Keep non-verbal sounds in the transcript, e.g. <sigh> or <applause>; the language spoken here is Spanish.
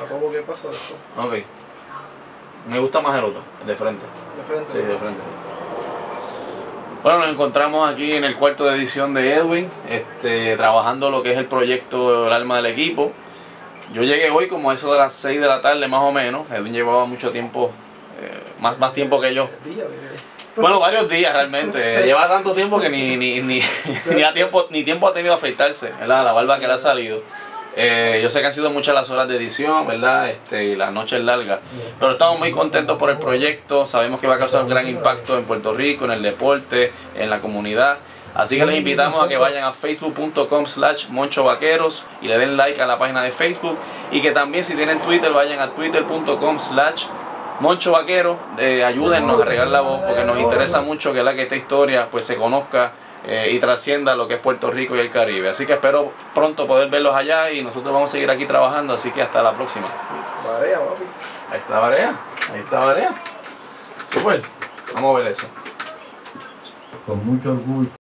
a todo lo que pasa después. Ok. Me gusta más el otro, el de frente. De frente. Sí, de frente. Bueno, nos encontramos aquí en el cuarto de edición de Edwin, este, trabajando lo que es el proyecto El alma del equipo. Yo llegué hoy como a eso de las 6 de la tarde más o menos. Edwin llevaba mucho tiempo, eh, más, más tiempo que yo. Bueno, varios días realmente. <laughs> Lleva tanto tiempo que ni, ni, ni, <laughs> ni, a tiempo, ni tiempo ha tenido a afeitarse, ¿verdad? La barba que le ha salido. Eh, yo sé que han sido muchas las horas de edición, ¿verdad? Este, y las noches largas. Pero estamos muy contentos por el proyecto. Sabemos que va a causar un gran impacto en Puerto Rico, en el deporte, en la comunidad. Así que les invitamos a que vayan a facebook.com slash monchovaqueros y le den like a la página de Facebook. Y que también si tienen Twitter vayan a twitter.com slash Moncho Vaquero, eh, ayúdennos a regar la voz porque nos interesa mucho que, la, que esta historia pues se conozca eh, y trascienda lo que es Puerto Rico y el Caribe. Así que espero pronto poder verlos allá y nosotros vamos a seguir aquí trabajando, así que hasta la próxima. Varea, papi. Ahí está Varea, ahí está Varea. Super, vamos a ver eso. con mucho orgullo.